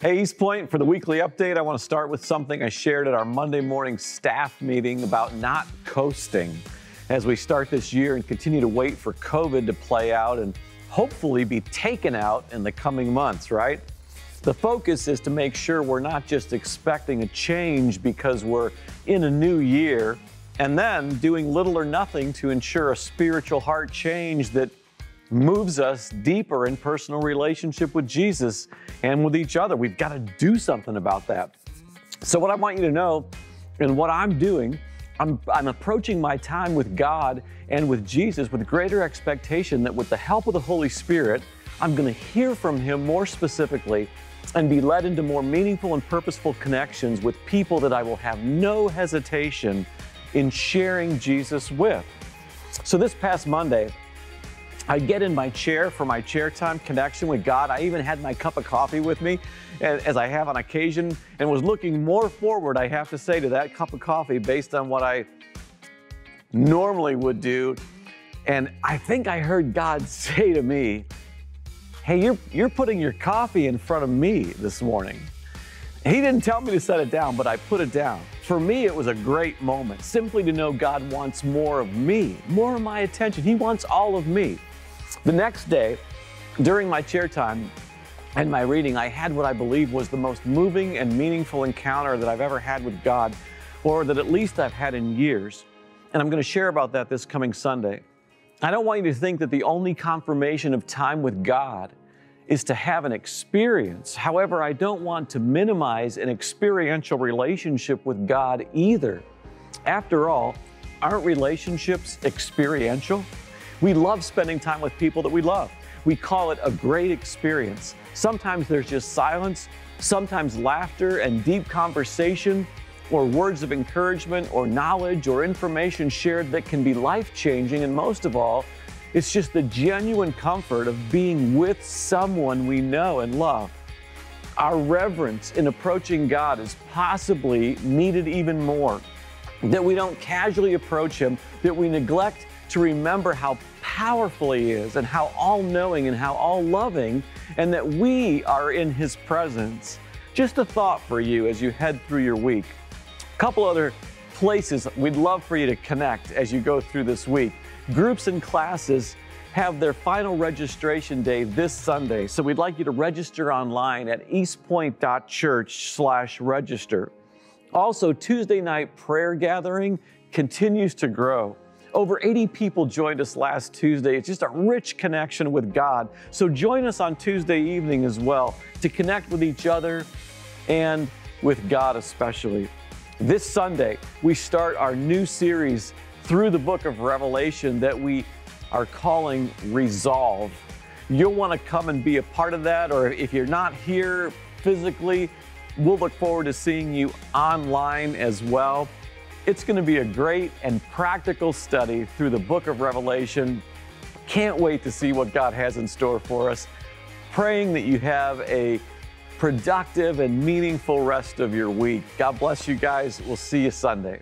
Hey, Eastpoint, for the weekly update, I want to start with something I shared at our Monday morning staff meeting about not coasting as we start this year and continue to wait for COVID to play out and hopefully be taken out in the coming months, right? The focus is to make sure we're not just expecting a change because we're in a new year and then doing little or nothing to ensure a spiritual heart change that moves us deeper in personal relationship with Jesus and with each other. We've got to do something about that. So, what I want you to know and what I'm doing, I'm, I'm approaching my time with God and with Jesus with greater expectation that with the help of the Holy Spirit, I'm going to hear from Him more specifically and be led into more meaningful and purposeful connections with people that I will have no hesitation in sharing Jesus with. So, this past Monday, I get in my chair for my chair time connection with God. I even had my cup of coffee with me, as I have on occasion, and was looking more forward, I have to say, to that cup of coffee based on what I normally would do. And I think I heard God say to me, Hey, you're, you're putting your coffee in front of me this morning. He didn't tell me to set it down, but I put it down. For me, it was a great moment simply to know God wants more of me, more of my attention. He wants all of me. The next day, during my chair time and my reading, I had what I believe was the most moving and meaningful encounter that I've ever had with God, or that at least I've had in years. And I'm going to share about that this coming Sunday. I don't want you to think that the only confirmation of time with God is to have an experience. However, I don't want to minimize an experiential relationship with God either. After all, aren't relationships experiential? We love spending time with people that we love. We call it a great experience. Sometimes there's just silence, sometimes laughter and deep conversation, or words of encouragement, or knowledge, or information shared that can be life changing. And most of all, it's just the genuine comfort of being with someone we know and love. Our reverence in approaching God is possibly needed even more. That we don't casually approach Him, that we neglect to remember how powerful He is and how all knowing and how all loving, and that we are in His presence. Just a thought for you as you head through your week. A couple other places we'd love for you to connect as you go through this week. Groups and classes have their final registration day this Sunday, so we'd like you to register online at eastpoint.church/register. Also, Tuesday night prayer gathering continues to grow. Over 80 people joined us last Tuesday. It's just a rich connection with God. So join us on Tuesday evening as well to connect with each other and with God especially. This Sunday, we start our new series through the book of Revelation that we are calling Resolve. You'll want to come and be a part of that, or if you're not here physically, we'll look forward to seeing you online as well. It's going to be a great and practical study through the book of Revelation. Can't wait to see what God has in store for us. Praying that you have a productive and meaningful rest of your week. God bless you guys. We'll see you Sunday.